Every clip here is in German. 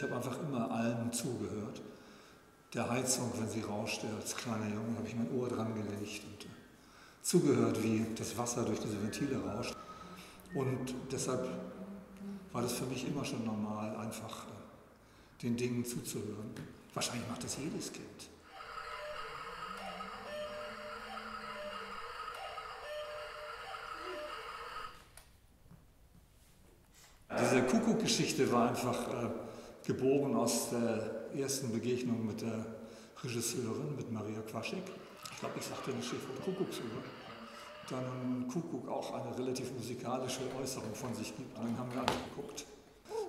Ich habe einfach immer allem zugehört. Der Heizung, wenn sie rauschte, als kleiner Junge, habe ich mein Ohr dran gelegt und äh, zugehört, wie das Wasser durch diese Ventile rauscht. Und deshalb war das für mich immer schon normal, einfach äh, den Dingen zuzuhören. Wahrscheinlich macht das jedes Kind. Diese Kuckuck-Geschichte war einfach äh, geboren aus der ersten Begegnung mit der Regisseurin, mit Maria Quaschik. Ich glaube, ich sagte nicht Stichwort Kuckucksuhr. Da nun Kuckuck auch eine relativ musikalische Äußerung von sich gibt. Und dann haben wir angeguckt,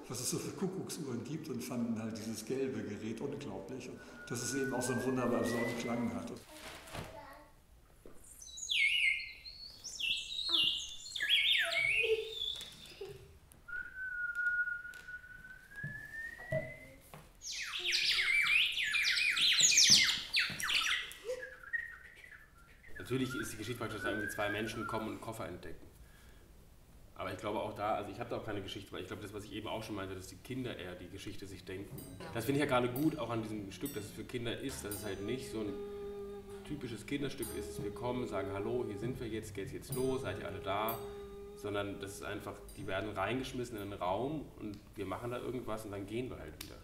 was es so für Kuckucksuhren gibt und fanden halt dieses gelbe Gerät unglaublich. Und dass es eben auch so einen wunderbar absurden Klang hat. Natürlich ist die Geschichte praktisch, dass irgendwie zwei Menschen kommen und einen Koffer entdecken. Aber ich glaube auch da, also ich habe da auch keine Geschichte, weil ich glaube, das, was ich eben auch schon meinte, dass die Kinder eher die Geschichte sich denken. Das finde ich ja gerade gut, auch an diesem Stück, dass es für Kinder ist, dass es halt nicht so ein typisches Kinderstück ist, wir kommen, sagen Hallo, hier sind wir jetzt, geht's jetzt los, seid ihr alle da? Sondern das ist einfach, die werden reingeschmissen in einen Raum und wir machen da irgendwas und dann gehen wir halt wieder.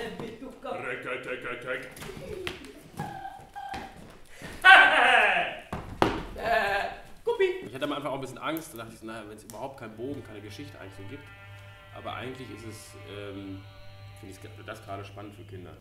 Der Bituka. Guppi. Ich hatte am Anfang auch ein bisschen Angst, da dachte ich, naja, wenn es überhaupt keinen Bogen, keine Geschichte eigentlich so gibt. Aber eigentlich ist es, ähm, finde ich das gerade spannend für Kinder.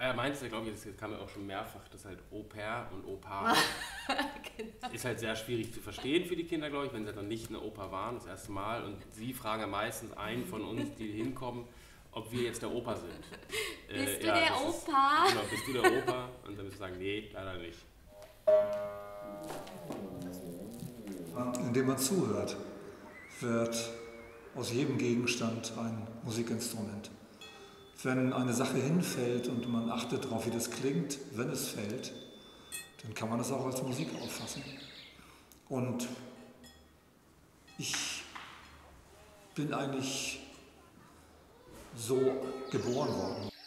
Er meinte, glaube ich, das kam ja auch schon mehrfach, dass halt Au pair und Opa ist halt sehr schwierig zu verstehen für die Kinder, glaube ich, wenn sie dann nicht eine Opa waren, das erste Mal. Und sie fragen ja meistens einen von uns, die hinkommen, ob wir jetzt der Opa sind. Äh, Bist du der das ist- Opa? genau, bist du der Opa? Und dann müssen wir sagen, nee, leider nicht. Indem man zuhört, wird aus jedem Gegenstand ein Musikinstrument. Wenn eine Sache hinfällt und man achtet darauf, wie das klingt, wenn es fällt, dann kann man das auch als Musik auffassen. Und ich bin eigentlich so geboren worden.